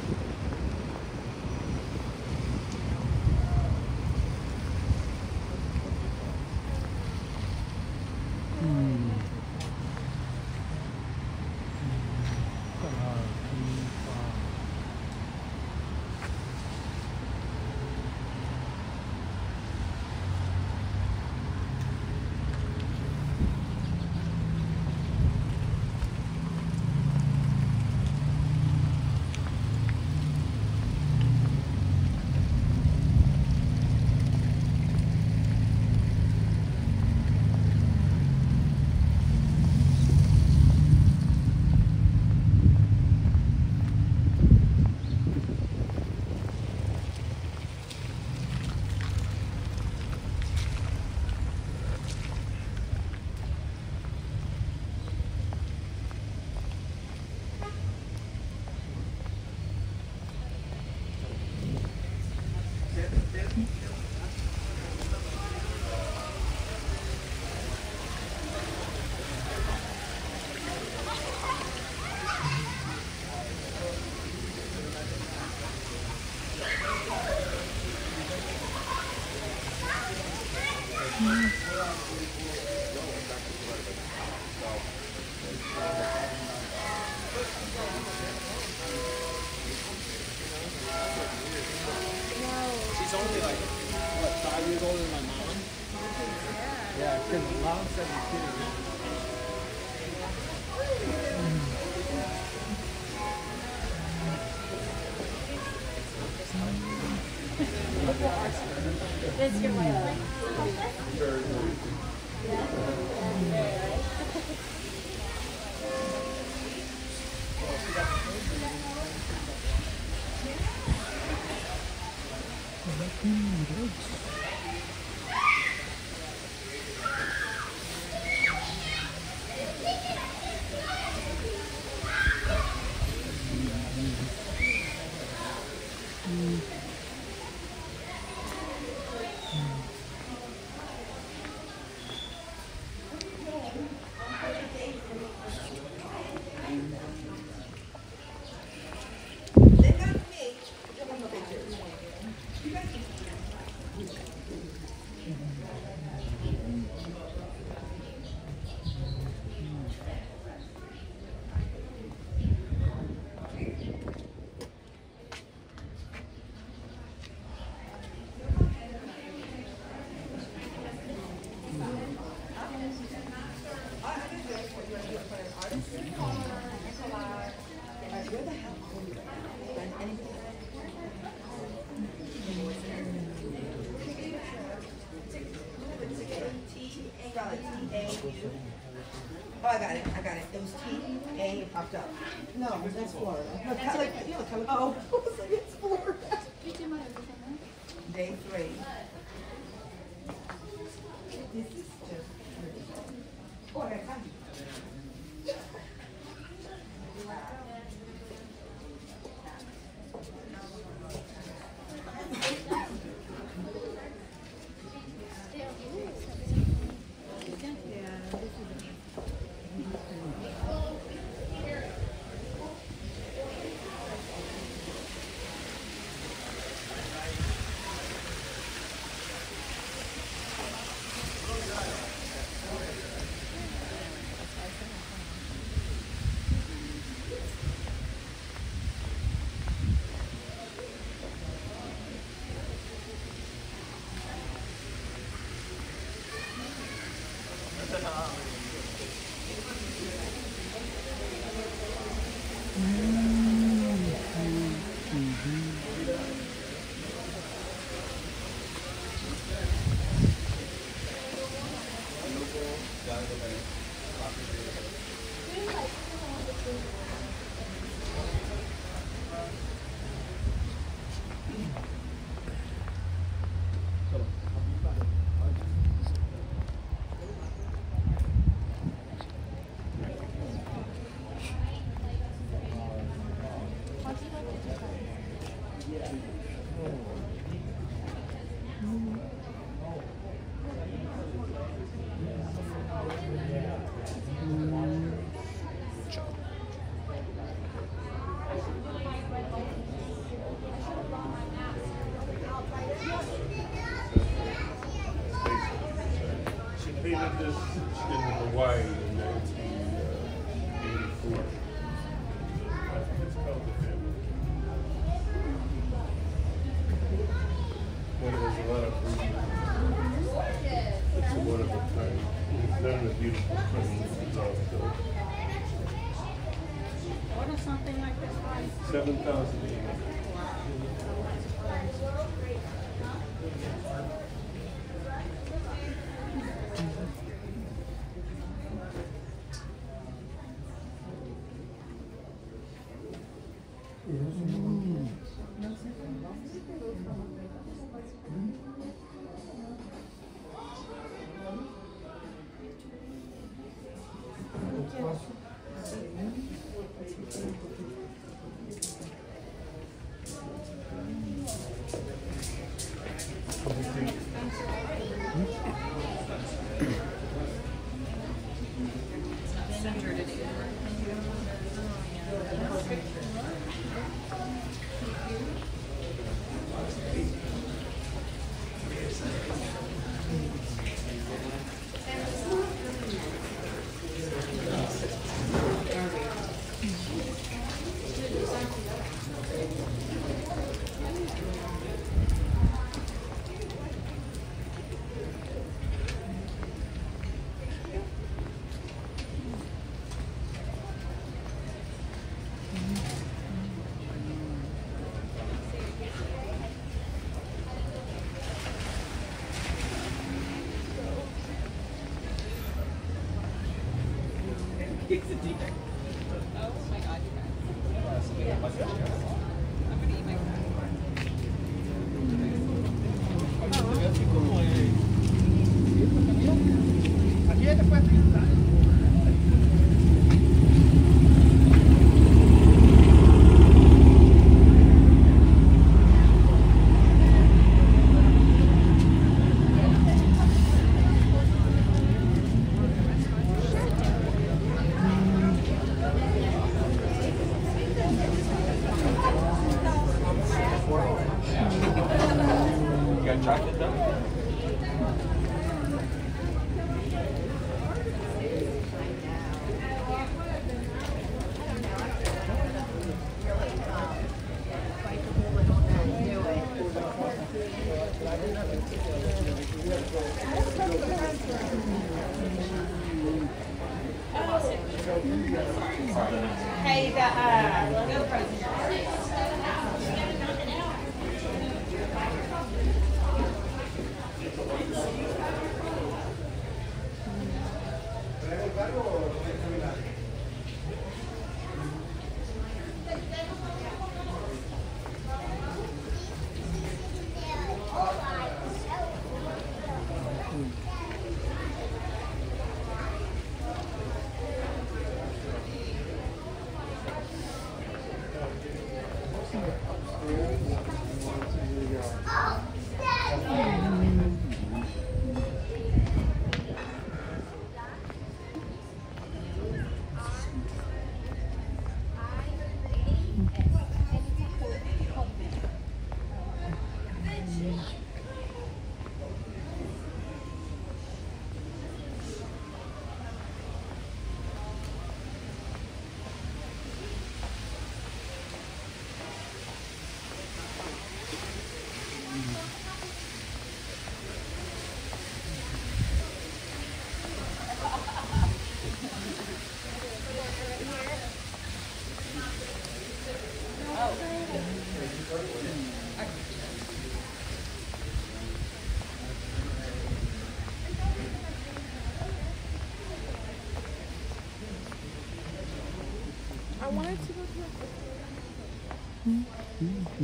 you Does your wife like of this? Yeah. Very nice. Mm-hmm. Dios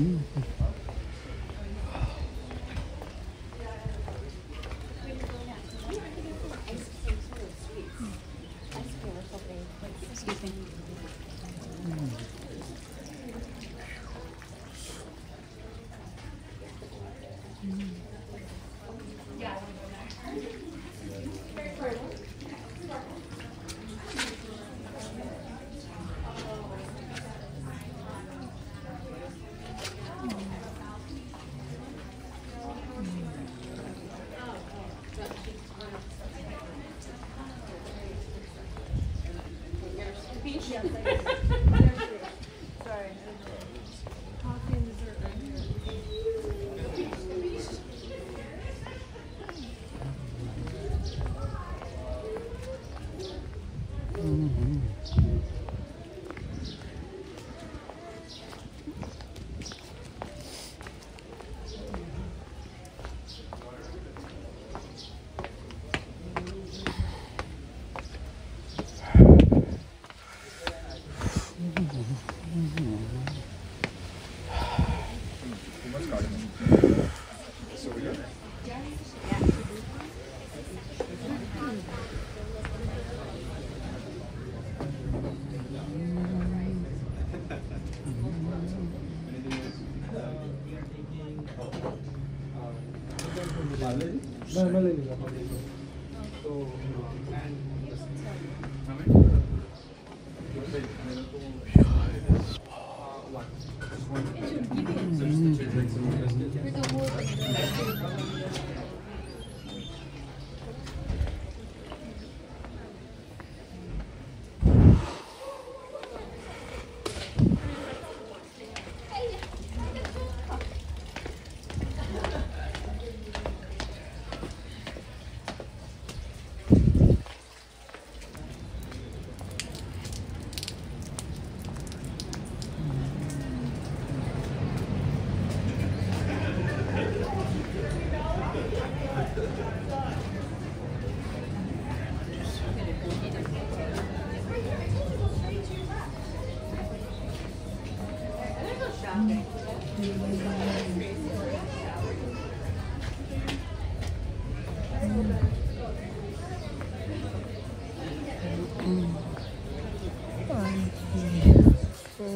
Excuse No, no.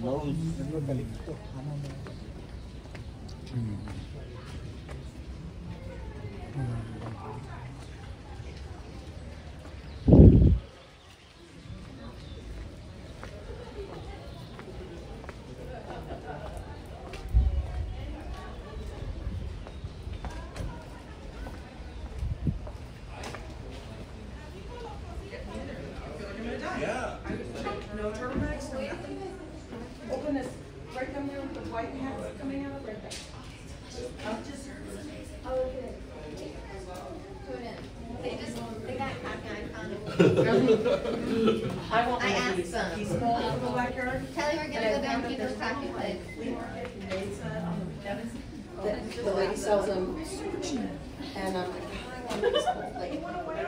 nose. Nagmagaling ito. White hats coming out, right there. Up just. They just, they got cocky, I. I want I one of asked these. them. He's small in the backyard. Kelly, we're gonna go down and get those cocky plates. The, the lady sells them, and um, like, Uh,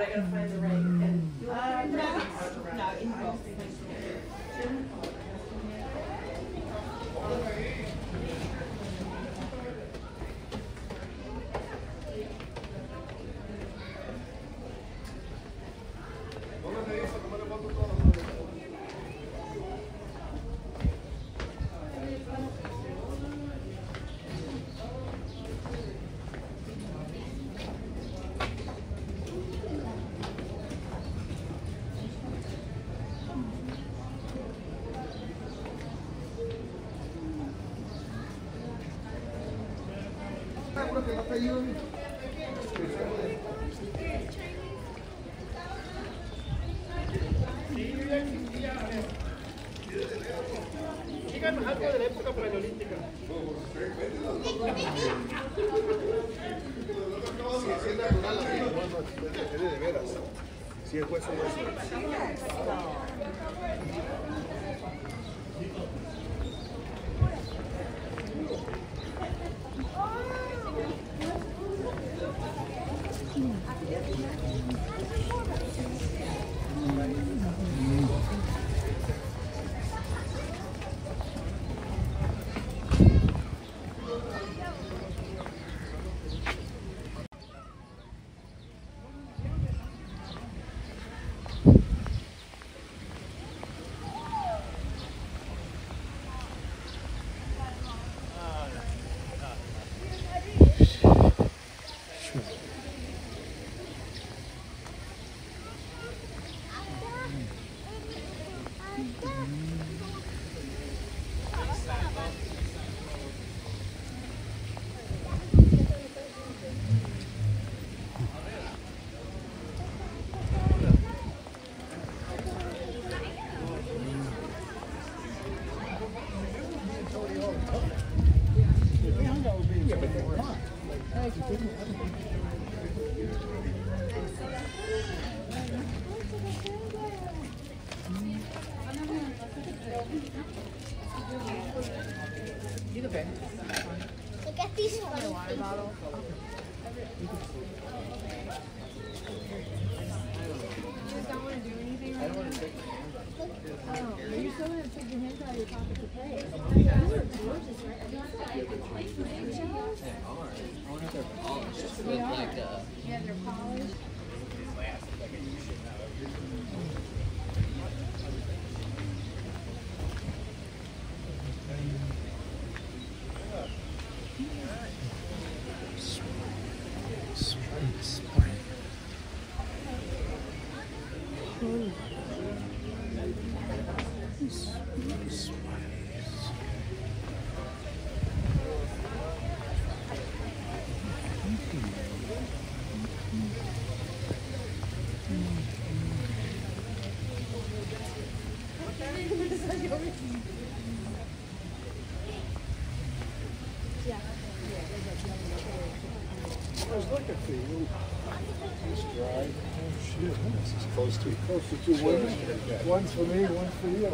This is close to. Close to. One, for me, one's for you.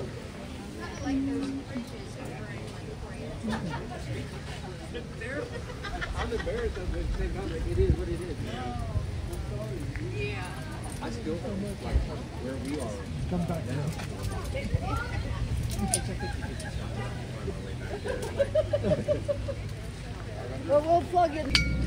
I'm embarrassed of it, thank God, like, it is what it is. Yeah. I still don't like, where we are. Come back now. Well, we'll plug it.